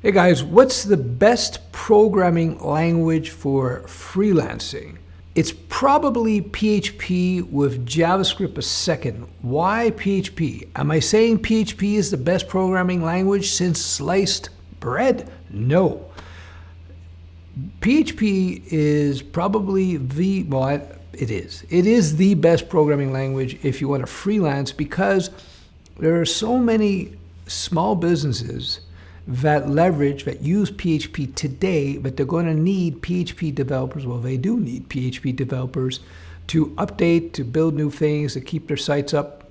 Hey guys, what's the best programming language for freelancing? It's probably PHP with JavaScript a second. Why PHP? Am I saying PHP is the best programming language since sliced bread? No. PHP is probably the, well, it is. It is the best programming language if you want to freelance because there are so many small businesses that leverage, that use PHP today, but they're going to need PHP developers. Well, they do need PHP developers to update, to build new things, to keep their sites up.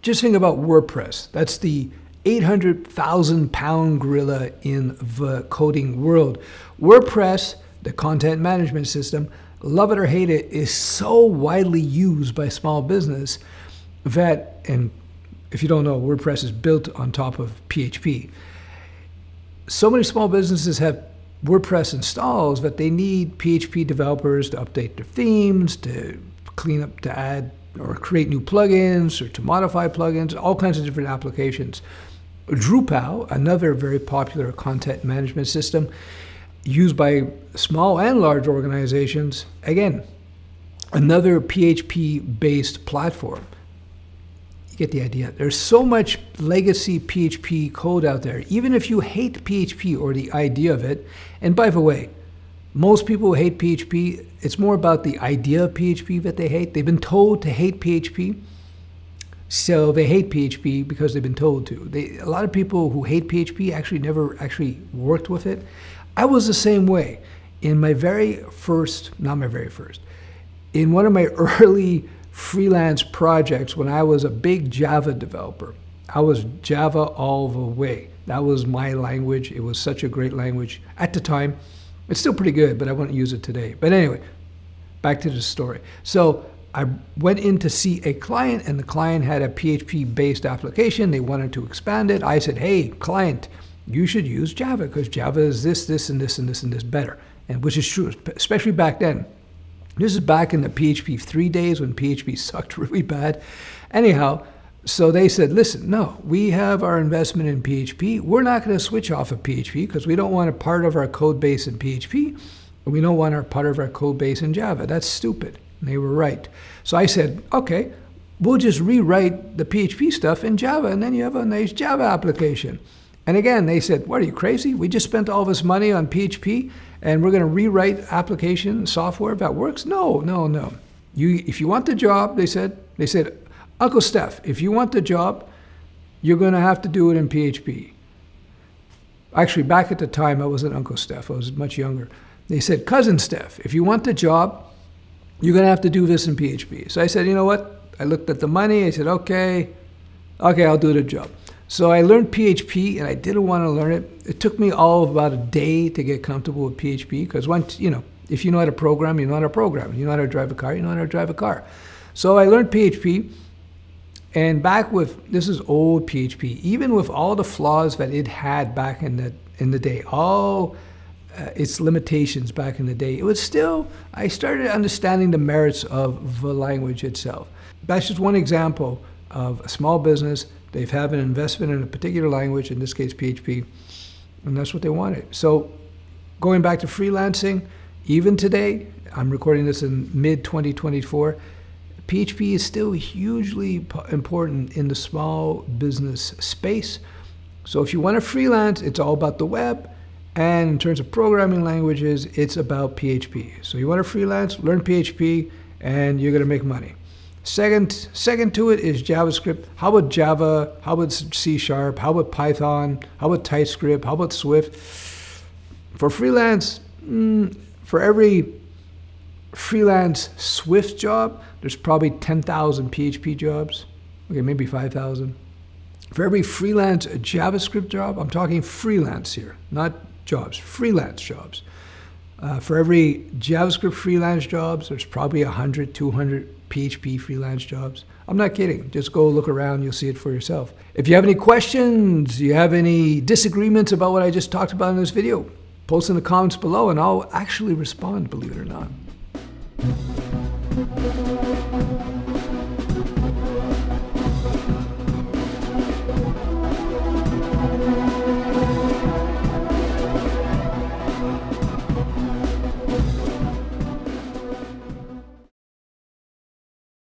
Just think about WordPress. That's the 800,000 pound gorilla in the coding world. WordPress, the content management system, love it or hate it, is so widely used by small business that, and if you don't know, WordPress is built on top of PHP so many small businesses have WordPress installs that they need PHP developers to update their themes, to clean up, to add or create new plugins or to modify plugins, all kinds of different applications. Drupal, another very popular content management system used by small and large organizations, again, another PHP based platform. You get the idea. There's so much legacy PHP code out there. Even if you hate PHP or the idea of it, and by the way, most people who hate PHP, it's more about the idea of PHP that they hate. They've been told to hate PHP, so they hate PHP because they've been told to. They, a lot of people who hate PHP actually never actually worked with it. I was the same way. In my very first, not my very first, in one of my early freelance projects when I was a big Java developer. I was Java all the way. That was my language. It was such a great language at the time. It's still pretty good, but I wouldn't use it today. But anyway, back to the story. So I went in to see a client, and the client had a PHP based application. They wanted to expand it. I said, Hey, client, you should use Java because Java is this, this, and this, and this, and this better. And which is true, especially back then. This is back in the PHP 3 days when PHP sucked really bad. Anyhow, so they said, listen, no, we have our investment in PHP. We're not going to switch off of PHP because we don't want a part of our code base in PHP. And we don't want our part of our code base in Java. That's stupid. And they were right. So I said, okay, we'll just rewrite the PHP stuff in Java, and then you have a nice Java application. And again, they said, What are you crazy? We just spent all this money on PHP and we're going to rewrite application software that works? No, no, no. You, if you want the job, they said, they said, Uncle Stef, if you want the job, you're going to have to do it in PHP. Actually, back at the time, I wasn't Uncle Stef, I was much younger. They said, Cousin Stef, if you want the job, you're going to have to do this in PHP. So I said, you know what? I looked at the money. I said, okay, okay, I'll do the job. So I learned PHP and I didn't want to learn it. It took me all about a day to get comfortable with PHP because once, you know, if you know how to program, you know how to program. You know how to drive a car, you know how to drive a car. So I learned PHP and back with, this is old PHP, even with all the flaws that it had back in the, in the day, all uh, its limitations back in the day, it was still, I started understanding the merits of the language itself. That's just one example of a small business they have had an investment in a particular language, in this case PHP, and that's what they wanted. So going back to freelancing, even today, I'm recording this in mid 2024, PHP is still hugely important in the small business space. So if you want to freelance, it's all about the web. And in terms of programming languages, it's about PHP. So you want to freelance, learn PHP, and you're going to make money. Second, second to it is JavaScript. How about Java? How about C Sharp? How about Python? How about TypeScript? How about Swift? For freelance, mm, for every freelance Swift job, there's probably 10,000 PHP jobs. Okay, maybe 5,000. For every freelance JavaScript job, I'm talking freelance here, not jobs, freelance jobs. Uh, for every JavaScript freelance jobs, there's probably 100, 200 PHP freelance jobs. I'm not kidding. Just go look around, you'll see it for yourself. If you have any questions, you have any disagreements about what I just talked about in this video, post in the comments below and I'll actually respond, believe it or not.